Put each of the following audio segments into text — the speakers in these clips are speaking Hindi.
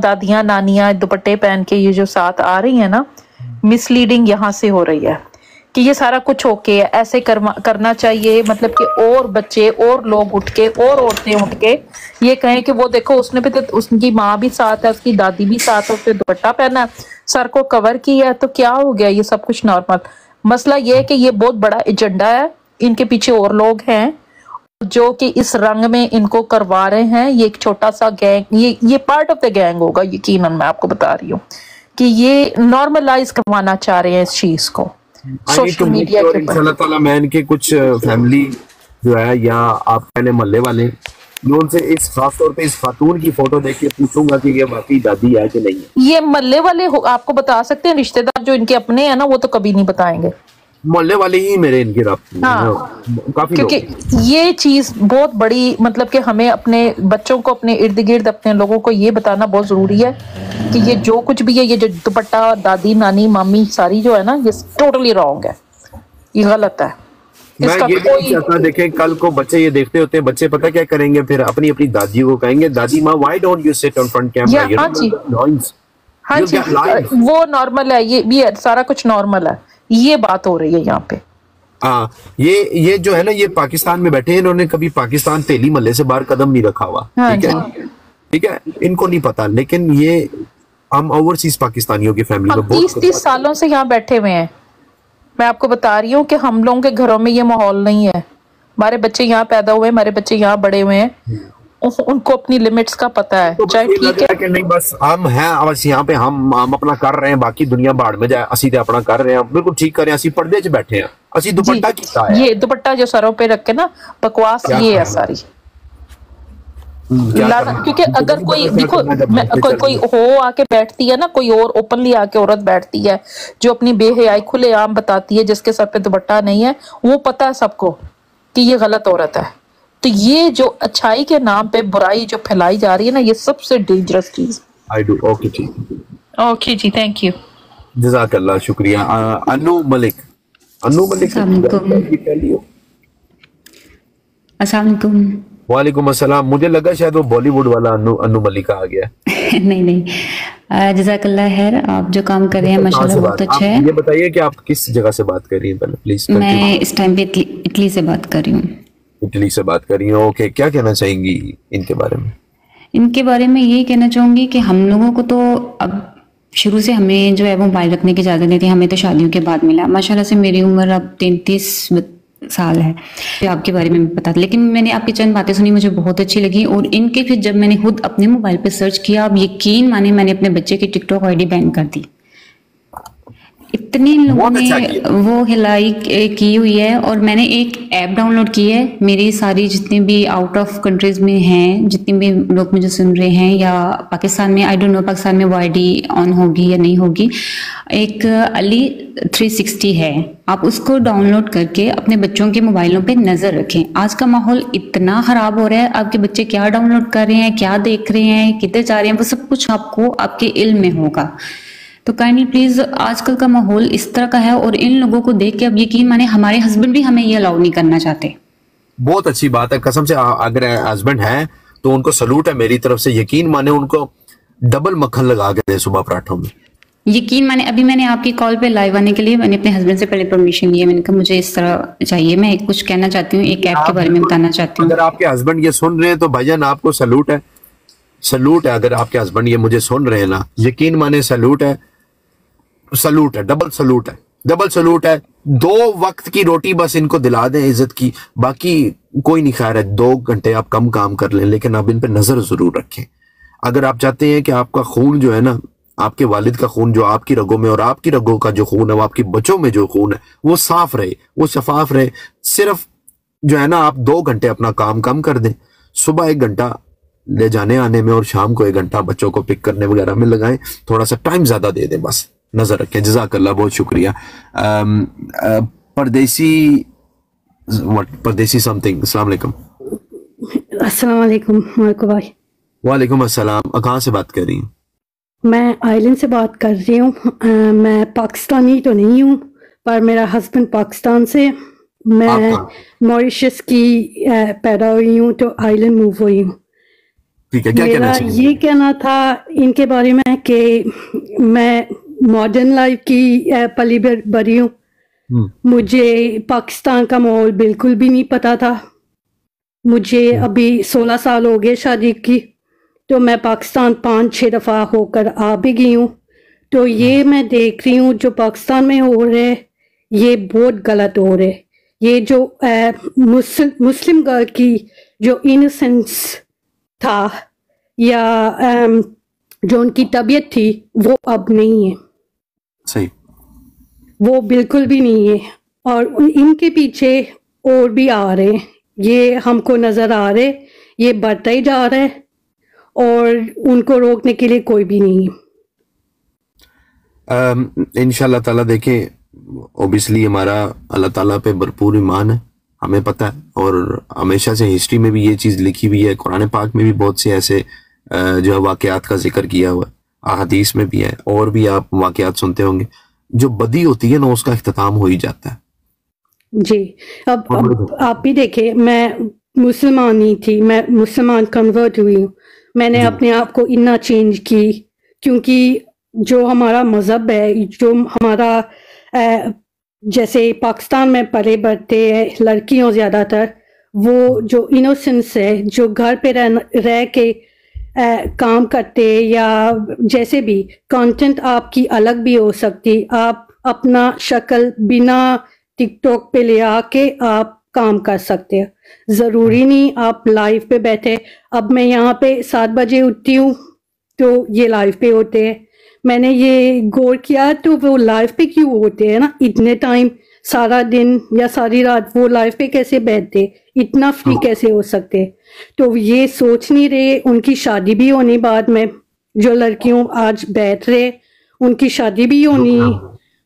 दादियाँ, नानियाँ, दुपट्टे पहन के ये जो साथ आ रही है ना मिसलीडिंग यहाँ से हो रही है कि ये सारा कुछ ओके है। ऐसे करना करना चाहिए मतलब कि और बच्चे, और लोग उठ के, और औरतें उठ के ये कहें कि वो देखो, उसने भी तो उसकी माँ भी साथ है, उसकी दादी भी साथ है, उसने दुपट्टा पहना है, सर को कवर किया है तो क्या हो गया? ये सब कुछ नॉर्मल मसला ये है कि ये बहुत बड़ा एजेंडा है, इनके पीछे और लोग हैं। जो कि इस रंग में इनको करवा रहे हैं ये एक छोटा सा गैंग ये ये पार्ट ऑफ़ द गैंग होगा यकीनन मैं आपको बता रही हूँ कि ये नॉर्मलाइज करवाना चाह रहे हैं इस चीज़ को। सोशल मीडिया के मैन के कुछ फैमिली जो है या आप पहले मोहल्ले वाले मैं उनसे इस खास तौर पे इस खातून की फ़ोटो देख के पूछूँगा कि ये वाकई दादी है कि नहीं ये मल्ले वाले आपको बता सकते हैं रिश्तेदार जो इनके अपने हैं ना वो तो कभी नहीं बताएँगे। मोहल्ले वाले ही मेरे इनके हाँ, हाँ, काफ़ी क्योंकि ये चीज़ बहुत बड़ी मतलब कि हमें अपने बच्चों को अपने इर्द गिर्द अपने लोगों को ये बताना बहुत ज़रूरी है कि ये जो कुछ भी है ये जो दुपट्टा दादी नानी मामी सारी जो है ना ये टोटली रॉन्ग है। ये गलत है। मैं ये भी चाहता देखें कल को बच्चे ये देखते होते हैं बच्चे पता क्या करेंगे फिर अपनी अपनी दादी को कहेंगे दादी माँ why don't you sit on front camera हाँ जी। हाँ जी। वो नॉर्मल है ये भी सारा कुछ नॉर्मल है। ये बात हो रही है यहाँ पे। हाँ ये ये जो है ना ये पाकिस्तान में बैठे हैं इन्होंने कभी पाकिस्तान तेली मल्ले से बाहर कदम नहीं रखा हुआ। हाँ ठीक है? ठीक है? इनको नहीं पता लेकिन ये हम ओवरसीज पाकिस्तानियों की फैमिली में तीस तीस सालों से यहाँ बैठे हुए हैं। मैं आपको बता रही हूँ कि हम लोगों के घरों में ये माहौल नहीं है। हमारे बच्चे यहाँ पैदा हुए हमारे बच्चे यहाँ बड़े हुए हैं। उनको अपनी लिमिट्स का पता है। तो चाहे ठीक है। कि नहीं बस हम हैं बस यहाँ पे हम हम अपना कर रहे हैं बाकी दुनिया बाढ़ में जाए असि तो अपना कर रहे हैं बिल्कुल ठीक कर रहे हैं असि पर्दे च बैठे हैं। असि दुपट्टा किया है? ये दुपट्टा जो सरों पे रख के ना बकवास ये है सारी। हम्म, क्योंकि अगर कोई देखो कोई कोई हो। आके बैठती है ना कोई और ओपनली आके औरत बैठती है जो अपनी बेहयाई खुले आम बताती है जिसके सर पे दुपट्टा नहीं है वो पता है सबको कि ये गलत औरत है। तो ये जो अच्छाई के नाम पे बुराई जो फैलाई जा रही है ना ये सबसे डेंजरस चीज़ I do okay ji okay ji thank you जजाकल्ला शुक्रिया। अनु मलिक। अनु मलिक अस्सलाम वालेकुम। अस्सलाम मुझे लगा शायद वो बॉलीवुड वाला अनु अनु मलिका आ गया। नहीं नहीं। जजाकल्ला खैर आप जो काम कर रहे हैं माशाल्लाह बहुत अच्छा है। ये बताइए कि आप किस जगह से बात कर रही हैं पहले? प्लीज़ मैं इस टाइम पे इटली से बात कर रही हूँ। इटली से बात कर हूँ ओके क्या कहना चाहेंगी इनके बारे में? इनके बारे में यही कहना चाहूँगी कि हम लोगों को तो अब शुरू से हमें जो है वो मोबाइल रखने की इजाज़त नहीं थी, हमें तो शादियों के बाद मिला। माशाल्लाह से मेरी उम्र अब तैंतीस साल है तो आपके बारे में पता था। लेकिन मैंने आपकी चंद बातें सुनी, मुझे बहुत अच्छी लगी, और इनके फिर जब मैंने खुद अपने मोबाइल पे सर्च किया, अब यकीन माने मैंने अपने बच्चे की टिकटॉक आईडी बैन कर दी। इतने लोगों ने अच्छा वो हिलाई की हुई है और मैंने एक ऐप डाउनलोड की है। मेरी सारी जितनी भी आउट ऑफ़ कंट्रीज़ में हैं जितने भी लोग मुझे सुन रहे हैं या पाकिस्तान में आई डोंट नो पाकिस्तान में वाई ऑन होगी या नहीं होगी। एक अली 360 है। आप उसको डाउनलोड करके अपने बच्चों के मोबाइलों पे नज़र रखें। आज का माहौल इतना ख़राब हो रहा है। आपके बच्चे क्या डाउनलोड कर रहे हैं क्या देख रहे हैं कितने जा रहे हैं वो सब कुछ आपको आपके इल्म में होगा। तो काइंडली प्लीज़ आजकल का माहौल इस तरह का है और इन लोगों को देख के अब यकीन माने हमारे हस्बैंड भी हमें ये अलाउ नहीं करना चाहते। बहुत अच्छी बात है। कसम से अगर हस्बैंड है तो उनको सलूट है मेरी तरफ़ से। यकीन माने उनको डबल मक्खन लगा के दे सुबह पराठों में। यकीन माने अभी मैंने आपकी कॉल पे लाइव आने के लिए मैंने अपने हस्बैंड से पहले परमिशन लिया मैंने कहा मुझे इस तरह चाहिए। मैं एक कुछ कहना चाहती हूँ एक ऐप के बारे में बताना चाहती हूँ। अगर आपके हस्बैंड ये सुन रहे हैं तो भाईजान आपको सलूट है। सलूट है अगर आपके हस्बैंड ये मुझे सुन रहे हैं ना। यकीन माने सलूट है। सलूट है डबल सलूट है। डबल सलूट है, दो वक्त की रोटी बस इनको दिला दें इज़्ज़त की, बाकी कोई नहीं खैर है, दो घंटे आप कम काम कर लें, लेकिन आप इन पर नज़र ज़रूर रखें। अगर आप चाहते हैं कि आपका खून जो है ना, आपके वालिद का खून जो आपकी रगों में और आपकी रगों का जो खून है, वो आपके बच्चों में जो खून है, वो साफ़ रहे, वो शफाफ रहे। सिर्फ़ जो है ना, आप दो घंटे अपना काम कम कर दें। सुबह एक घंटा ले जाने आने में और शाम को एक घंटा बच्चों को पिक करने वगैरह में लगाएँ, थोड़ा सा टाइम ज़्यादा दे दें बस। नज़र रखें जजाकल्ला बहुत शुक्रिया। परदेसी परदेसी समथिंग अस्सलाम वालेकुम अस्सलाम वालेकुम भाई। वालेकुम अस्सलाम कहाँ से बात कर रही हैं? मैं आइलैंड से बात कर रही हूँ। मैं पाकिस्तानी तो नहीं हूँ पर मेरा हस्बैंड पाकिस्तान से मैं मॉरिशस की पैदा हुई हूँ तो आइलैंड मूव हुई हूँ। मेरा ये कहना था इनके बारे में कि मैं मॉडर्न लाइफ की पली बड़ी हूँ मुझे पाकिस्तान का माहौल बिल्कुल भी नहीं पता था। मुझे अभी सोलह साल हो गए शादी की तो मैं पाकिस्तान पाँच छह दफ़ा होकर आ भी गई हूँ। तो ये मैं देख रही हूँ जो पाकिस्तान में हो रहा है ये बहुत गलत हो रहा है। ये जो अ, मुस्लिम मुस्लिम गर्ल की जो इनोसेंस था या अम, जो उनकी तबीयत थी वो अब नहीं है। वो बिल्कुल भी नहीं है। और इनके पीछे और भी आ रहे हैं। ये हमको नज़र आ रहे, ये बढ़ता ही जा रहा है और उनको रोकने के लिए कोई भी नहीं है। इनशाला ताला देखें ओबियसली हमारा अल्लाह ताला पे भरपूर ईमान है, हमें पता है और हमेशा से हिस्ट्री में भी ये चीज़ लिखी हुई है, कुरान पाक में भी बहुत से ऐसे जो है वाकयात का ज़िक्र किया हुआ है, अहादीस में भी है, और भी आप वाकयात सुनते होंगे। जो बदी होती है ना उसका अख्ताम हो ही जाता है। जी अब, अब आप भी देखे मैं मुसलमान नहीं थी मैं मुसलमान कन्वर्ट हुई हूँ। मैंने अपने आप को इतना चेंज की क्योंकि जो हमारा मज़हब है जो हमारा अ, जैसे पाकिस्तान में पले बढ़ते हैं लड़कियों ज़्यादातर वो जो। इनोसेंस है जो घर पे रह रह के काम करते या जैसे भी कंटेंट आपकी अलग भी हो सकती। आप अपना शक्ल बिना टिकटॉक पे ले आके आप काम कर सकते हैं। ज़रूरी नहीं आप लाइव पे बैठे। अब मैं यहाँ पे सात बजे उठती हूँ तो ये लाइव पे होते हैं। मैंने ये गौर किया तो वो लाइव पे क्यों होते हैं ना? इतने टाइम सारा दिन या सारी रात वो लाइफ पे कैसे बैठते इतना फ्री कैसे हो सकते? तो ये सोच नहीं रहे उनकी शादी भी होनी बाद में जो लड़कियों आज बैठ रहे उनकी शादी भी होनी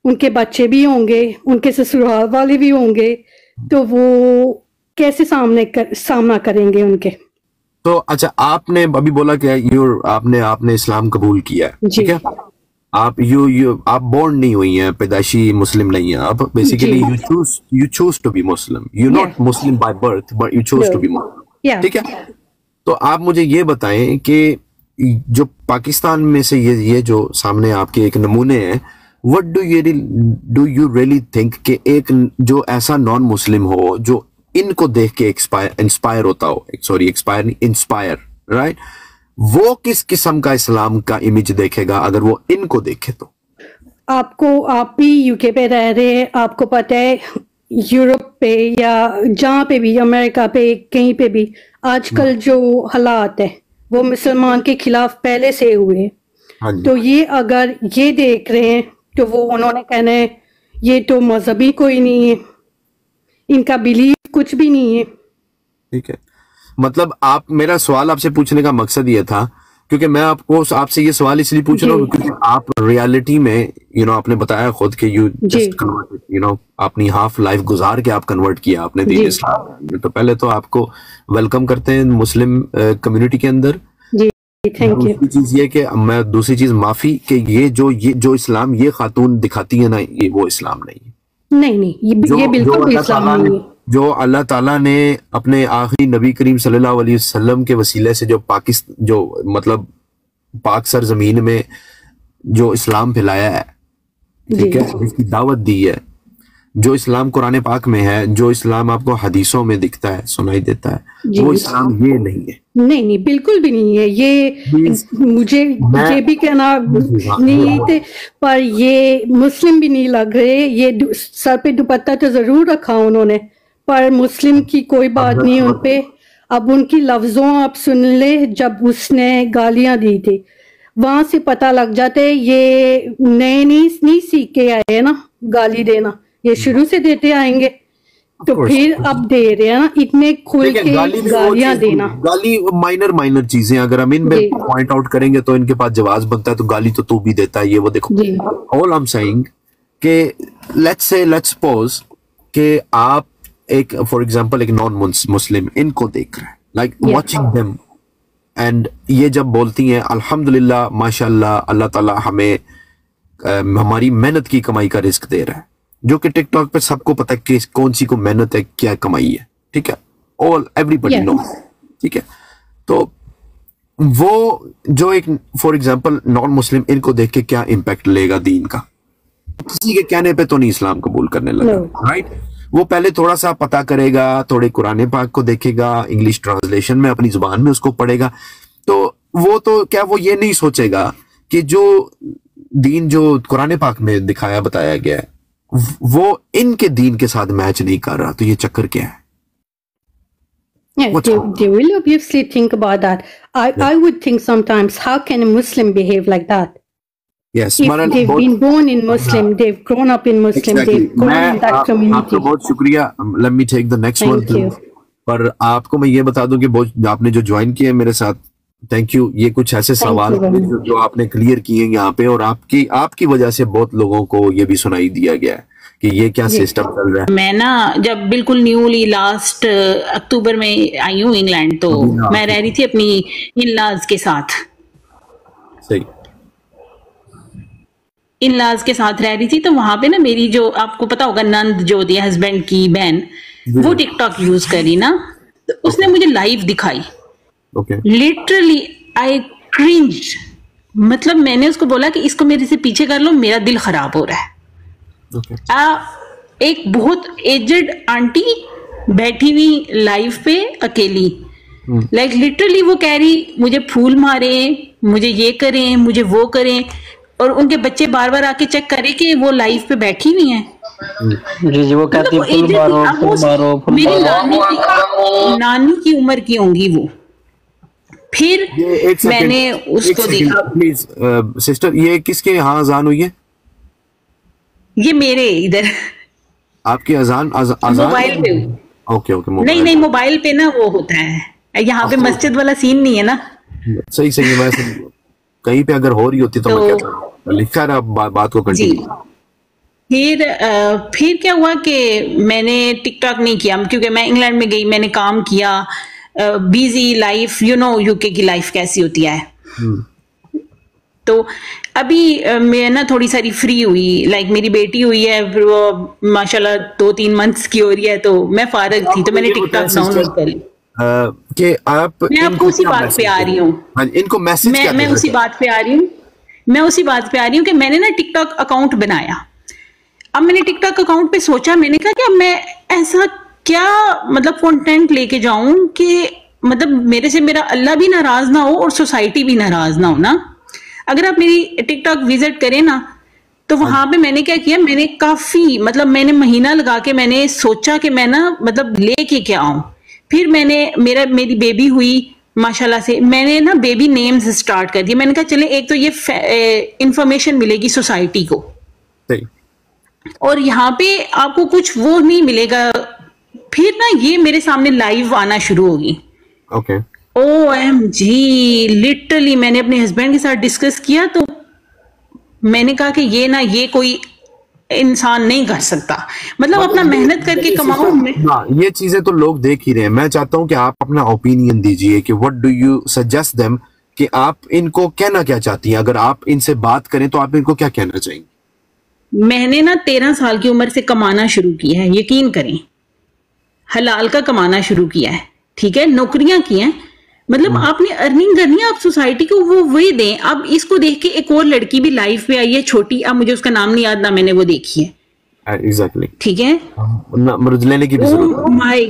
उनके बच्चे भी होंगे उनके ससुराल वाले भी होंगे तो वो कैसे सामने कर, सामना करेंगे उनके? तो अच्छा आपने अभी बोला कि यू आपने आपने इस्लाम कबूल किया। ठीक है? आप यू यू आप बोर्न नहीं हुई हैं पैदाशी मुस्लिम नहीं हैं। आप basically you choose you choose to be Muslim you not Muslim by birth but you choose to be Muslim ठीक है? तो आप मुझे ये बताएँ कि जो पाकिस्तान में से ये ये जो सामने आपके एक नमूने हैं what do you do you really think कि एक जो ऐसा नॉन मुस्लिम हो जो इनको देख के एक्सपायर इंस्पायर होता हो? सॉरी एक्सपायर नहीं इंस्पायर राइट वो किस किस्म का इस्लाम का इमेज देखेगा अगर वो इनको देखे तो? आपको आप भी यूके पे रह रहे हैं आपको पता है यूरोप पे या जहाँ पे भी अमेरिका पे कहीं पे भी आजकल जो हालात है वो मुसलमान के खिलाफ पहले से हुए हैं। हाँ तो ये अगर ये देख रहे हैं तो वो उन्होंने कहना है ये तो मजहबी कोई नहीं है इनका बिलीव कुछ भी नहीं है। ठीक है। मतलब आप मेरा सवाल आपसे पूछने का मकसद ये था क्योंकि मैं आपको आपसे ये सवाल इसलिए पूछ रहा हूँ क्योंकि आप रियलिटी में यू you नो know, आपने बताया खुद के यू यू नो अपनी हाफ़ लाइफ गुजार के आप कन्वर्ट किया आपने दीन इस्लाम तो पहले तो आपको वेलकम करते हैं मुस्लिम कम्युनिटी के अंदर। थैंक यू चीज़ ये कि मैं दूसरी चीज़ माफ़ी कि ये जो ये जो इस्लाम ये खातून दिखाती है ना ये वो इस्लाम नहीं है। नहीं नहीं ये, ये बिल्कुल भी इस्लाम नहीं है। जो अल्लाह ताला ने अपने आखिरी नबी करीम सल्लल्लाहु अलैहि वसल्लम के वसीले से जो पाकिस्तान जो मतलब पाक सर ज़मीन में जो इस्लाम फैलाया है ठीक है? जिसकी दावत दी है जो इस्लाम कुरान पाक में है जो इस्लाम आपको हदीसों में दिखता है सुनाई देता है वो इस्लाम ये नहीं है। नहीं नहीं बिल्कुल भी नहीं है। ये मुझे ये भी कहना नहीं थे पर ये मुस्लिम भी नहीं लग रहे। ये सर पे दुपट्टा तो ज़रूर रखा उन्होंने। पर मुस्लिम की कोई बात नहीं उन पे। अब उनकी लफ्जों आप सुन ले जब उसने गालियाँ दी थी। वहाँ से पता लग जाते ये नए नहीं नहीं सीख के आए हैं ना गाली देना। ये शुरू से देते आएँगे। तो course, फिर अब दे रहे हैं ना इतने खुल के गालियाँ देना। गाली माइनर माइनर चीज़ें अगर हम इन। पॉइंट आउट करेंगे तो इनके पास जवाब बनता है तो गाली तो तू भी देता है ये वो देखो। ऑल आई एम सेइंग कि लेट्स से लेट्स सपोज़ कि आप एक फॉर एग्ज़ाम्पल एक नॉन मुस्लिम इनको देख रहे हैं। लाइक. वाचिंग देम एंड ये जब बोलती हैं अल्हम्दुलिल्लाह माशाल्लाह अल्लाह ताला हमें हमारी मेहनत की कमाई का रिस्क दे रहा है। जो कि टिकटॉक पे सबको पता है कि कौन सी को मेहनत है क्या कमाई है। ठीक है? ऑल एवरीबडी नो ठीक है? तो वो जो एक फॉर एग्जांपल नॉन मुस्लिम इनको देख के क्या इम्पैक्ट लेगा दीन का? किसी के कहने पे तो नहीं इस्लाम कबूल करने लगा। Right No. राइट वो पहले थोड़ा सा पता करेगा थोड़े कुरान पाक को देखेगा इंग्लिश ट्रांसलेशन में अपनी ज़ुबान में उसको पढ़ेगा तो वो तो क्या वो ये नहीं सोचेगा कि जो दीन जो कुरान पाक में दिखाया बताया गया है वो इनके दीन के साथ मैच नहीं कर रहा तो ये चक्कर क्या है Yes, What's they, wrong? they will obviously think about that. I, I would think sometimes, how can a Muslim behave like that? Yes If they've both, been born in Muslim, they've grown up in Muslim, Exactly. they've grown मैं in that आपका community. बहुत शुक्रिया। Let me take the next Thank one you. पर आपको मैं ये बता दूँ कि बहुत आपने जो ज्वाइन किया है मेरे साथ थैंक यू ये कुछ ऐसे Thank सवाल you जो, जो आपने क्लियर किए यहाँ पे और आपकी आपकी वजह से बहुत लोगों को ये भी सुनाई दिया गया है कि ये क्या सिस्टम चल रहा है। मैं ना जब बिल्कुल न्यूली लास्ट अक्टूबर में आई हूँ इंग्लैंड तो मैं रह रही थी अपनी इन के साथ। सही। इन लॉज के साथ रह रही थी तो वहाँ पे ना मेरी जो आपको पता होगा नंद जो होती है हस्बैंड की बहन वो टिकटॉक यूज़ करी ना तो उसने मुझे लाइव दिखाई। लिटरली आई क्रिंज मतलब मैंने उसको बोला कि इसको मेरे से पीछे कर लो मेरा दिल खराब हो रहा है। ओके आ, एक बहुत एजेड आंटी बैठी हुई लाइव पे अकेली। Like hmm. लिटरली like, वो कह रही मुझे फूल मारे मुझे ये करें मुझे वो करें। और उनके बच्चे बार बार आके चेक करे कि वो लाइफ पे बैठी हुई हैं। जी जी वो कहती है मतलब फुल मारो फुल वो मारो फुल मेरी नानी की नानी की उम्र की होंगी वो। फिर ये एक सेकंड मैंने उसको देखा। प्लीज़ सिस्टर ये किसके यहाँ अजान हुई है? ये मेरे इधर। आपकी अजान अजान? मोबाइल पे। ओके ओके नहीं मोबाइल नहीं मोबाइल पे ना वो होता है। यहाँ पे मस्जिद वाला सीन नहीं है ना? सही सही है वैसे कहीं पे अगर हो रही होती तो, मैं तो- क्या करूँ? लिखा रहा बा, बात को कंटिन्यू फिर फिर क्या हुआ कि मैंने टिकटॉक नहीं किया? क्योंकि मैं इंग्लैंड में गई मैंने काम किया busy life you know UK की लाइफ कैसी होती है। तो अभी मैं ना थोड़ी सारी फ्री हुई लाइक मेरी बेटी हुई है वो माशाल्लाह दो तीन मंथ्स की हो रही है तो मैं फारग थी तो मैंने टिकटॉक डाउनलोड कर ली। कि आप मैं आपको उसी बात पे आ रही हूँ। हाँ? इनको मैसेज मैं मैं उसी बात पे आ रही हूँ। मैं उसी बात पे आ रही हूँ कि मैंने ना टिकटॉक अकाउंट बनाया। अब मैंने टिकटॉक अकाउंट पे सोचा मैंने कहा कि अब मैं ऐसा क्या मतलब कंटेंट लेके जाऊँ कि मतलब मेरे से मेरा अल्लाह भी नाराज़ ना हो और सोसाइटी भी नाराज़ ना हो ना? अगर आप मेरी टिकटॉक विज़िट करें ना तो वहाँ पे मैंने क्या किया मैंने काफ़ी मतलब मैंने महीना लगा के मैंने सोचा कि मैं ना मतलब लेके क्या आऊँ। फिर मैंने मेरा मेरी बेबी हुई माशाल्लाह से मैंने ना बेबी नेम्स स्टार्ट कर दिए। मैंने कहा चले एक तो ये इंफॉर्मेशन मिलेगी सोसाइटी को। और यहाँ पे आपको कुछ वो नहीं मिलेगा। फिर ना ये मेरे सामने लाइव आना शुरू होगी। Okay O M G literally मैंने अपने हस्बैंड के साथ डिस्कस किया तो मैंने कहा कि ये ना ये कोई इंसान नहीं कर सकता। मतलब अपना मेहनत करके कमाओ। हाँ। ये चीज़ें तो लोग देख ही रहे हैं। मैं चाहता हूँ कि आप अपना ओपिनियन दीजिए कि what do you suggest them कि आप इनको कहना क्या चाहती हैं? अगर आप इनसे बात करें तो आप इनको क्या कहना चाहेंगे? मैंने ना तेरह साल की उम्र से कमाना शुरू किया है। यकीन करें। हलाल का कमाना शुरू किया है। ठीक है? नौकरियाँ की हैं। मतलब आपने अर्निंग करनी है आप सोसाइटी को वो वही दें। अब इसको देख के एक और लड़की भी लाइफ में आई है छोटी। अब मुझे उसका नाम नहीं याद ना मैंने वो देखी है। एग्जैक्टली ठीक है? लेने की माय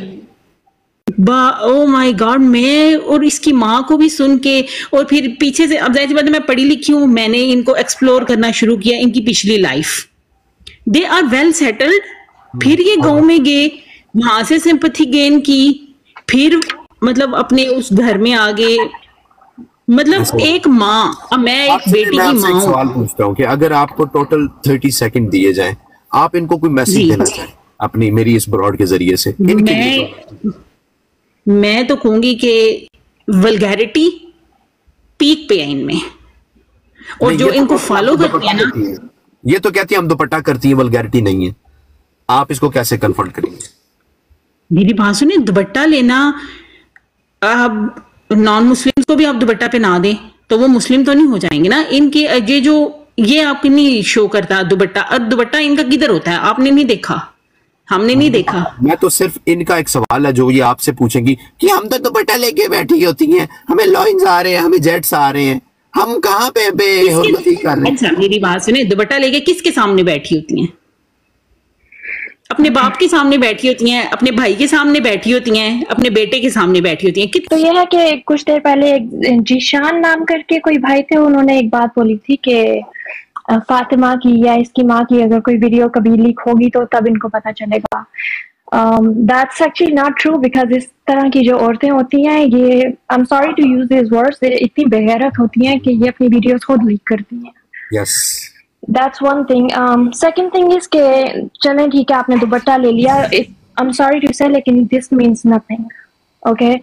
बा ओ माय गॉड मैं और इसकी माँ को भी सुन के और फिर पीछे से अब ज़ाहिर बात है मैं पढ़ी लिखी हूँ मैंने इनको एक्सप्लोर करना शुरू किया इनकी पिछली life they are well settled फिर ये गाँव में गए वहाँ से सिंपथी गेन की। फिर मतलब अपने उस घर में आगे मतलब एक माँ मैं एक बेटी मैं की माँ सवाल पूछता हूँ कि अगर आपको टोटल थर्टी सेकंड दिए जाएँ आप इनको कोई मैसेज देना चाहें? अपनी मेरी इस ब्रॉड के ज़रिए से मैं मैं तो कहूँगी कि वल्गैरिटी पीक पे है इनमें। और जो तो इनको फॉलो करती है ना। ये तो कहती है हम दुपट्टा करती है वलगैरिटी नहीं है। आप इसको कैसे कन्फर्ट करेंगे? मेरी बात सुनिए दुपट्टा लेना अब नॉन मुस्लिम को भी आप दुपट्टा पहना दें तो वो मुस्लिम तो नहीं हो जाएँगे ना? इनके ये जो ये आपके नहीं शो करता दुपट्टा और दुपट्टा इनका किधर होता है? आपने नहीं देखा? हमने नहीं देखा। मैं तो सिर्फ़ इनका एक सवाल है जो ये आपसे पूछेंगी कि हम तो दुपट्टा लेके बैठी होती हैं हमें लॉइंस आ रहे हैं हमें जेट्स आ रहे हैं हम कहाँ पे बेहुरमती कर रहे हैं? अच्छा मेरी बात सुने दुपट्टा लेके किसके सामने बैठी होती हैं? अपने बाप के सामने बैठी होती हैं अपने भाई के सामने बैठी होती हैं अपने बेटे के सामने बैठी होती हैं। कित तो ये है कि कुछ देर पहले एक जीशान नाम करके कोई भाई थे उन्होंने एक बात बोली थी कि फातिमा की या इसकी माँ की अगर कोई वीडियो कभी लीक होगी तो तब इनको पता चलेगा। That's actually not true because इस तरह की जो औरतें होती हैं ये I am sorry to use this words इतनी बेगैरत होती हैं कि ये अपनी वीडियोस खुद लीक करती हैं। Yes that's one thing second thing is के, चलें ठीक है, आपने दुपट्टा ले लिया। आई एम सॉरी टू से लेकिन दिस मीन्स नथिंग ओके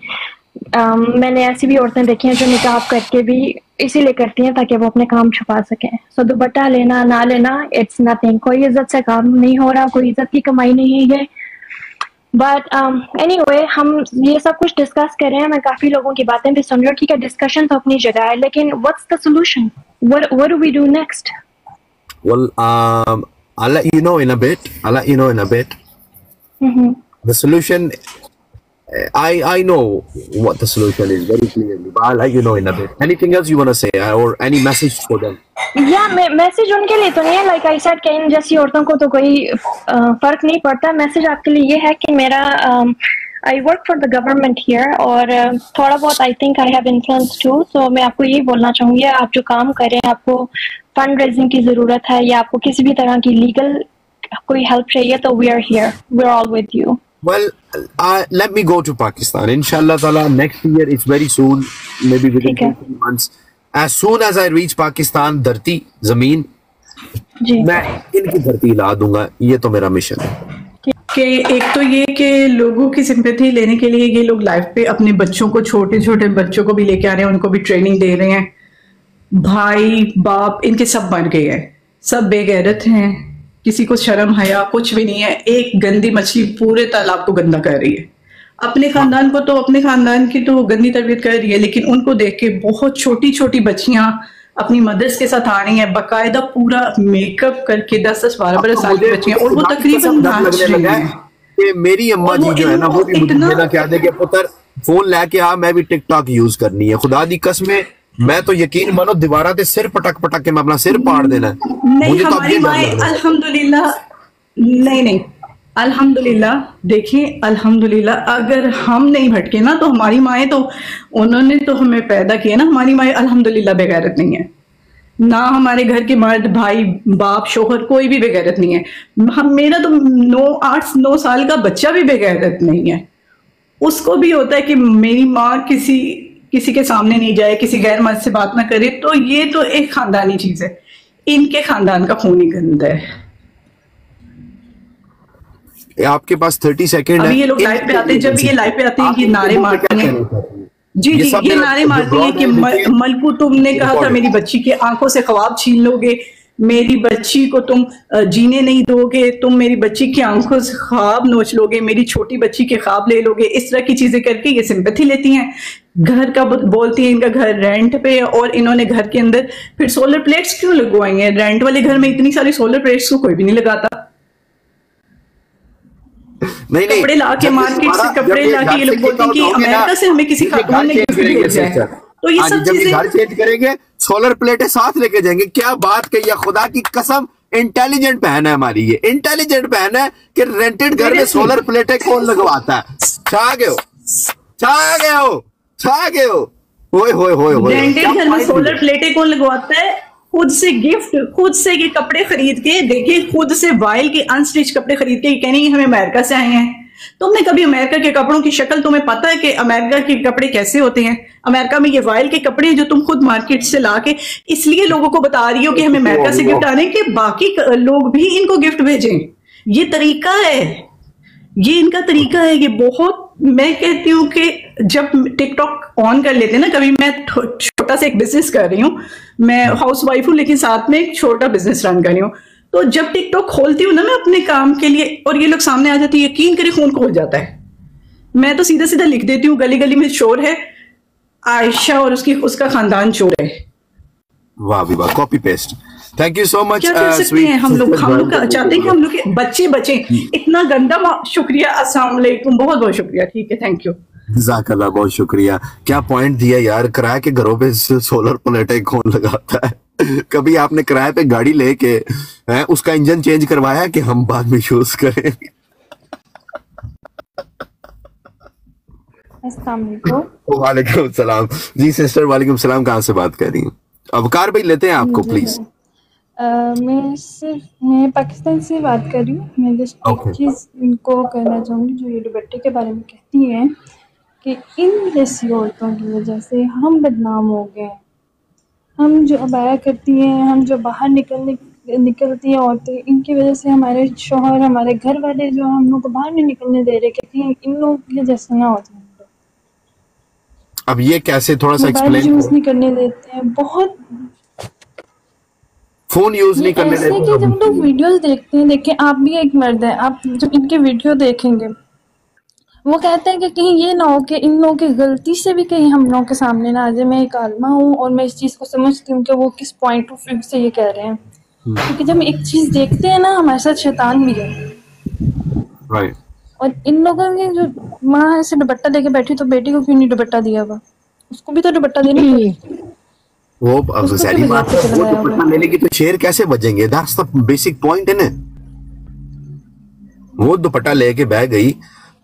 मैंने ऐसी भी औरतें देखी हैं जो निकाब करके भी इसीलिए करती हैं ताकि वो अपने काम छुपा सकें। सो दुपट्टा लेना, ना लेना इट्स नथिंग कोई इज़्ज़त से काम नहीं हो रहा, कोई इज़्ज़त की कमाई नहीं है। बट एनी वे हम ये सब कुछ डिस्कस कर रहे हैं। मैं काफ़ी लोगों की बातें भी सुन रही हूँ। ठीक है डिस्कशन तो अपनी जगह है, लेकिन what's the solution we do next? well um I'll let you know in a bit I'll let you know in a bit Mhm. the solution I I know what the solution is very clearly but I'll let you know in a bit anything else you want to say uh, or any message for them या मैसेज उनके लिए तो नहीं है लाइक आई सेड कि इन जैसी औरतों को तो कोई अ, फर्क नहीं पड़ता मैसेज आपके लिए ये है कि मेरा I work for the government here और अ, थोड़ा बहुत I think I have influence too so मैं आपको यही बोलना चाहूंगी आप जो काम करें आपको फंड रेजिंग की ज़रूरत है या आपको किसी भी तरह की लीगल कोई हेल्प चाहिए तो we are here we are all with you Well, uh, let me go to Pakistan. Inshallah, ta'ala, next year it's very soon, maybe within है। two, months. As soon as I reach Pakistan, धरती ज़मीन जी मैं इनकी धरती ला दूँगा ये तो मेरा मिशन है कि एक तो ये कि लोगों की सिंपैथी लेने के लिए ये लोग लाइफ पे अपने बच्चों को छोटे छोटे बच्चों को भी लेके आ रहे हैं उनको भी ट्रेनिंग दे रहे हैं भाई बाप इनके सब मर गए हैं। सब बेगैरत हैं। किसी को शर्म हया कुछ भी नहीं है। एक गंदी मछली पूरे तालाब को गंदा कर रही है। अपने खानदान को तो अपने खानदान की तो गंदी तरबियत कर रही है लेकिन उनको देख के बहुत छोटी छोटी बच्चियाँ अपनी मदर्स के साथ आ रही हैं। बाकायदा पूरा मेकअप करके दस दस बारह बारह साल की बच्चियाँ। और वो तकरीबन नाच रही है हैं मेरी अम्मा जी जो है ना वो भी मुझे क्या दे कि पुत्र फ़ोन लेके आ मैं भी टिकटॉक यूज़ करनी है। खुदा दी कसमें मैं तो यकीन मानो दीवारा ते सिर पटक पटक के मैं अपना सिर पाड़ देना है। नहीं तो हमारी माए अल्हम्दुलिल्लाह नहीं नहीं अल्हम्दुलिल्लाह देखिए अल्हम्दुलिल्लाह अगर हम नहीं भटके ना तो हमारी माए तो उन्होंने तो हमें पैदा किया ना हमारी माए अल्हम्दुलिल्लाह बेगैरत नहीं है। ना हमारे घर के मर्द भाई बाप शोहर कोई भी बेगैरत नहीं है। हम मेरा तो नौ आठ नौ साल का बच्चा भी बेगैरत नहीं है। उसको भी होता है कि मेरी माँ किसी किसी के सामने नहीं जाए किसी गैर मर्द से बात ना करे तो ये तो एक खानदानी चीज़ है। इनके खानदान का खून ही गंदा है। आपके पास थर्टी सेकेंड अभी ये लोग लाइव पे आते हैं जब ये लाइव पे आते हैं ये नारे मारते हैं। जी ये जी ये नारे मारती है कि मलकू तुमने कहा था मेरी बच्ची के आँखों से ख्वाब छीन लोगे मेरी बच्ची को तुम जीने नहीं दोगे तुम मेरी बच्ची की आँखों से ख्वाब नोच लोगे मेरी छोटी बच्ची के ख्वाब ले लोगे इस तरह की चीज़ें करके ये सिंपैथी लेती हैं। घर का बोलती है इनका घर रेंट पे है और इन्होंने घर के अंदर फिर सोलर प्लेट्स क्यों लगवाएँगे रेंट वाले घर में इतनी सारी सोलर प्लेट्स को कोई भी नहीं लगाता। नहीं नहीं। कपड़े ला के मार्केट से कपड़े ला के ये लोग बोलते हैं कि अमेरिका से हमें किसी खातून ने गिफ्ट भेजा है। तो ये हाँ सब चीज़ें घर चेंज करेंगे सोलर प्लेटें साथ लेके जाएँगे। क्या बात कही है खुदा की कसम इंटेलिजेंट बहन है हमारी ये। इंटेलिजेंट बहन है कि रेंटेड घर में सोलर प्लेटें कौन लगवाता है? छा गए हो? छा गए हो? छा गए हो? होए होए होए रेंटेड घर में सोलर प्लेटें कौन लगवाता है? खुद से गिफ्ट खुद से ये कपड़े खरीद के देखिए खुद से वाइल के अनस्टिच कपड़े खरीद के कहने हम अमेरिका से आए हैं। तुमने कभी अमेरिका के कपड़ों की शक्ल तुम्हें पता है कि अमेरिका के कपड़े कैसे होते हैं? अमेरिका में ये वायल के कपड़े हैं जो तुम खुद मार्केट से ला के इसलिए लोगों को बता रही हो कि हमें अमेरिका से गिफ्ट आने के बाकी लोग भी इनको गिफ्ट भेजें। ये तरीका है। ये इनका तरीका है ये बहुत मैं कहती हूँ कि जब टिकटॉक ऑन कर लेते हैं ना, कभी मैं छोटा सा एक बिज़नेस कर रही हूँ। मैं हाउस वाइफ हूँ, लेकिन साथ में एक छोटा बिज़नेस रन कर रही हूँ। तो जब टिकटॉक खोलती हूँ ना मैं अपने काम के लिए, और ये लोग सामने आ जाते हैं, यकीन करे खून खोल जाता है। मैं तो सीधा सीधा लिख देती हूँ गली गली में चोर है, आयशा और उसकी, उसका खानदान चोर है। वाह वाह copy paste thank you so much क्या कर सकते हैं? हम लोग हम लोग चाहते हैं कि हम लोग के बच्चे बचे। इतना गंदा शुक्रिया अस्सलाम वालेकुम। बहुत बहुत शुक्रिया। ठीक है थैंक यू जजाकल्ला बहुत शुक्रिया। क्या पॉइंट दिया यार? किराए के घरों पे सोलर प्लेटें कौन लगाता है? कभी आपने किराए पे गाड़ी लेके हैं उसका इंजन चेंज करवाया कि हम बाद में यूज़ करें? अस्सलाम वालेकुम। वालेकुम सलाम। जी सिस्टर वालेकुम सलाम। कहाँ से बात कर रही हूँ? अवकार भाई लेते हैं आपको प्लीज़ मैं सिर्फ़ मैं पाकिस्तान से बात कर रही हूँ मैं जस्ट एक Okay. चीज़ इनको कहना चाहूँगी जो ये दुपट्टे के बारे में कहती हैं कि इन जैसी औरतों की वजह से हम बदनाम हो गए। हम जो अबाया करती हैं हम जो बाहर निकलने निकलती हैं औरतें इनकी वजह से हमारे शोहर हमारे घर वाले जो हम लोग को बाहर नहीं निकलने दे रहे कहती हैं इन लोगों के जैसे ना होते हैं अब ये कैसे थोड़ा सा एक्सप्लेन यूज़ नहीं करने देते हैं बहुत फ़ोन यूज़ नहीं करने ऐसे कि जब लोग वीडियोस देखते हैं देखें आप भी एक मर्द हैं आप जब इनके वीडियो देखेंगे वो कहते हैं कि कहीं ये ना हो कि इन लोगों की गलती से भी कहीं हम लोगों के सामने ना आ जाए। मैं एक आलमा हूँ और मैं इस चीज़ को समझती हूँ कि वो किस पॉइंट ऑफ़ व्यू से ये कह रहे हैं। क्योंकि जब हम एक चीज़ देखते हैं ना हमारे साथ शैतान भी है। राइट और इन लोगों ने जो माँ ऐसे दुपट्टा लेके बैठी तो बेटी को क्यों नहीं दुपट्टा दिया हुआ? उसको भी तो दुपट्टा देना चाहिए। वो अब तो बात है, वो दुपट्टा हुआ लेने की तो शेर कैसे बचेंगे? दैट्स द बेसिक पॉइंट है ना? वो दुपट्टा लेके बह गई।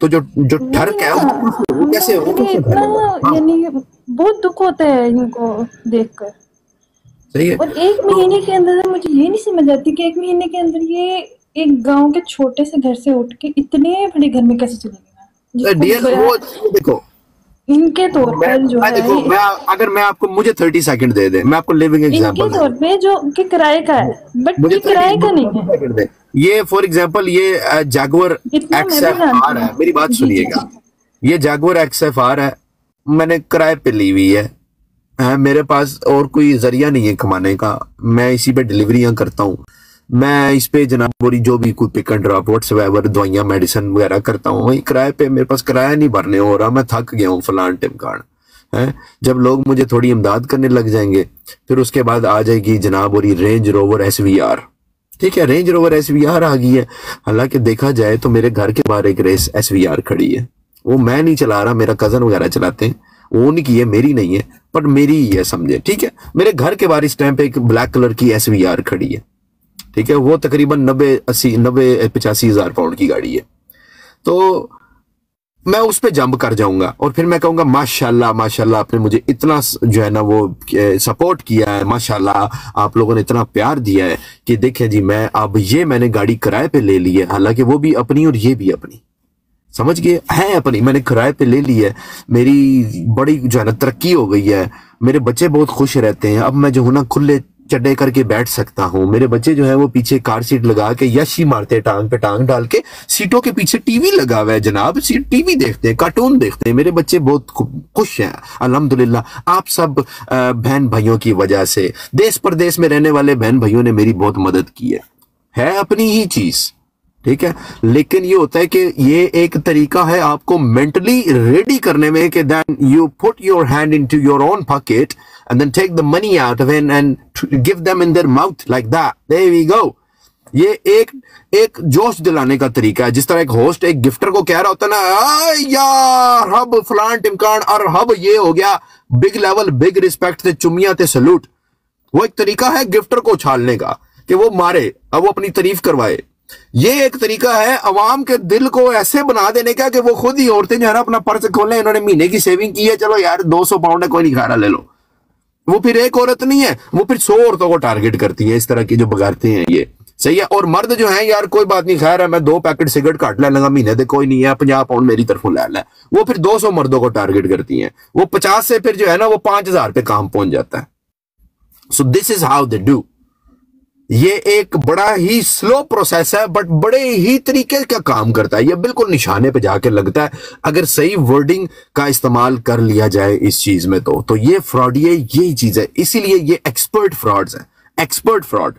तो जो जो ठरक है वो कैसे वो कैसे? हाँ, यानी बहुत दुख होता है इनको देखकर। सही है। और एक महीने के अंदर मुझे ये नहीं समझ आती कि एक महीने के अंदर ये एक गाँव के छोटे से घर से उठ के इतने बड़े घर में कैसे चले गए? डियर वो देखो इनके तौर पर जो है मैं अगर मैं आपको मुझे थर्टी सेकंड दे दे मैं आपको लिविंग एग्जांपल इनके तौर पे जो कि किराए का है बट मुझे ये किराए का नहीं है। ये फॉर एग्जांपल ये भी एक्सएफ जानती आर है। मेरी बात सुनिएगा। ये जैगुअर एक्सएफ आर है। मैंने किराए पे ली हुई है। है मेरे पास और कोई ज़रिया नहीं है कमाने का। मैं इसी पे डिलीवरियाँ करता हूँ। मैं इस पे जनाब बोरी जो भी कोई पिक एंड ड्रॉप व्हाट्सएवर दवाइयाँ मेडिसिन वगैरह करता हूँ, वही किराए पे मेरे पास किराया नहीं भरने हो रहा, मैं थक गया हूँ फलान टिमकान है? जब लोग मुझे थोड़ी इमदाद करने लग जाएँगे, फिर उसके बाद आ जाएगी जनाब और range rover S V R ठीक है range rover S V R आ गई है। हालाँकि देखा जाए तो मेरे घर के बाहर एक रेस एस वी आर खड़ी है। वो मैं नहीं चला रहा, मेरा कज़न वगैरह चलाते हैं। वो उनकी है, मेरी नहीं है, पर मेरी ही है, समझे? ठीक है? मेरे घर के बाहर इस टाइम पे एक ब्लैक कलर की एस वी आर खड़ी है। ठीक है, वो तकरीबन नब्बे अस्सी, नब्बे पचासी हज़ार पाउंड की गाड़ी है। तो मैं उस पर जंप कर जाऊँगा और फिर मैं कहूँगा, माशाल्लाह माशाल्लाह, आपने मुझे इतना जो है ना वो सपोर्ट किया है, माशाल्लाह, आप लोगों ने इतना प्यार दिया है कि देखें जी, मैं अब ये मैंने गाड़ी किराए पे ले ली है। हालाँकि वो भी अपनी और ये भी अपनी। समझ गए? है अपनी। मैंने किराए पे ले ली है। मेरी बड़ी जो है ना तरक्की हो गई है। मेरे बच्चे बहुत खुश रहते हैं। अब मैं जो हूँ ना, खुले चड्डे करके बैठ सकता हूँ। मेरे बच्चे जो है वो पीछे कार सीट लगा के यश ही मारते टांग पे टांग डाल के। सीटों के पीछे टीवी लगा हुआ है जनाब। सीट टीवी देखते हैं, कार्टून देखते हैं। मेरे बच्चे बहुत खुश हैं। अल्हम्दुलिल्लाह, आप सब बहन भाइयों की वजह से। देश प्रदेश में रहने वाले बहन भाइयों ने मेरी बहुत मदद की है। है अपनी ही चीज़, ठीक है? लेकिन ये होता है कि ये एक तरीका है आपको मेंटली रेडी करने में कि then you put your hand into your own pocket and then take the money out of and and give them in their mouth like that there we go ये एक एक जोश दिलाने का तरीका है। जिस तरह एक होस्ट एक गिफ्टर को कह रहा होता ना यार, हब फलान टिमकान, और हब ये हो गया बिग लेवल बिग रिस्पेक्ट से चुमिया थे सलूट वो एक तरीका है गिफ्टर को उछालने का, कि वो मारे अब वो अपनी तारीफ़ करवाए। ये एक तरीका है अवाम के दिल को ऐसे बना देने का कि वो खुद ही औरतें जो है ना अपना पर्स खोलें इन्होंने महीने की सेविंग की है। चलो यार 200 पाउंड है, कोई नहीं खा रहा, ले लो। वो फिर एक औरत नहीं है, वो फिर सौ औरतों को टारगेट करती है, इस तरह की जो बगारते हैं ये। सही है? और मर्द जो है, यार, कोई बात नहीं, खैर है, मैं दो पैकेट सिगरेट काट ले, लगा महीने दे, कोई नहीं है पंजाह पाउंड मेरी तरफों ले लें। वो फिर दो सौ मर्दों को टारगेट करती हैं। वो पचास से फिर जो है ना, वो पाँच हज़ार पे काम पहुँच जाता है। So this is how they do ये एक बड़ा ही स्लो प्रोसेस है बट बड़े ही तरीके का काम करता है। ये बिल्कुल निशाने पे जाके लगता है, अगर सही वर्डिंग का इस्तेमाल कर लिया जाए इस चीज़ में तो। तो ये फ्रॉड ये, यही चीज़ है। इसीलिए ये एक्सपर्ट फ्रॉड्स है। Expert fraud